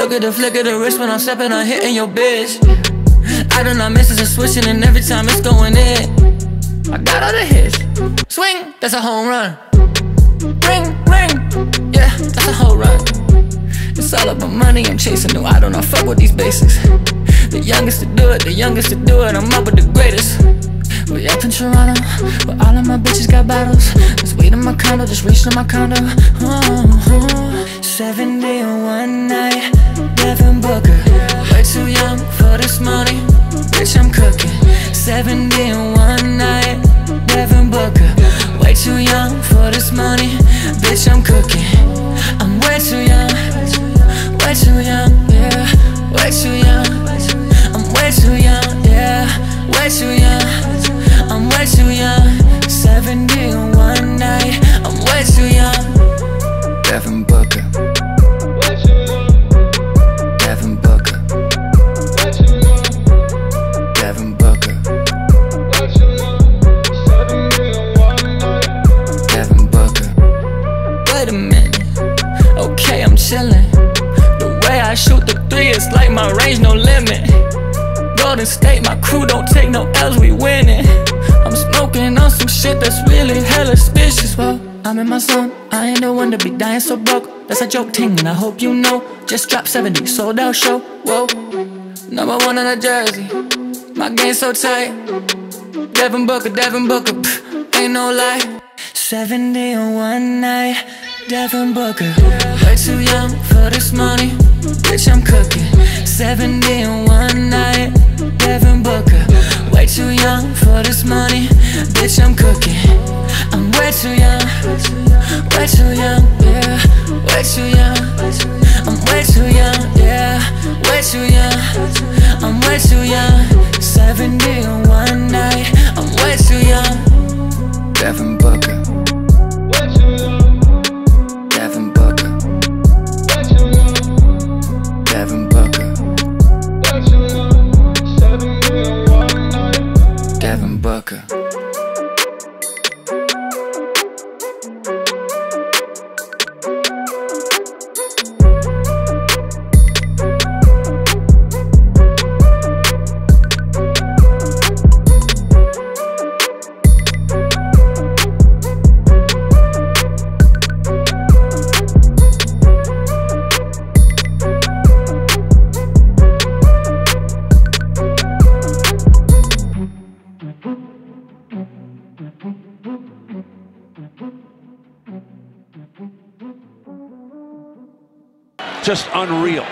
Look at the flick of the wrist when I'm stepping on hitting your bitch. I do not miss it, it's switching, and every time it's going in. I got all the hits. Swing, that's a home run. Ring, ring, yeah, that's a whole run. It's all about money, I'm chasing, no, I don't know, fuck with these basics. The youngest to do it, the youngest to do it, I'm up with the greatest. We up in Toronto, but all of my bitches got bottles. Just wait in my condo, just reached in my condo. Uh-huh. Seven day one night, Devin Booker. Way too young for this money, bitch, I'm cooking. Seven day and one night, Devin Booker. Way too young for this money, bitch, I'm cooking. I'm way too young, way too young, yeah, way too young. I'm way too young, yeah, way too young. I'm way too young. 70 in one night, I'm way too young. Devin Booker. Wait a minute. Okay, I'm chillin'. The way I shoot the three, it's like my range, no limit. Golden State, my crew don't take no L's, we winning. I'm smoking on some shit that's really hella suspicious. Well, I'm in my zone, I ain't the one to be dying so broke. That's a joke ting, and I hope you know. Just dropped 70, sold out show. Whoa, number one in the jersey. My game so tight. Devin Booker, Devin Booker, pff, ain't no lie. 70 in one night, Devin Booker. Way too young for this money, bitch, I'm cooking. 70 in one night, Devin Booker. Way too young for this money, bitch, I'm cooking. I'm way too young, way too young, yeah, way too young. I'm way too young, yeah, way too young. I'm way too young. 70 in one night, I'm way too young. Devin Just unreal.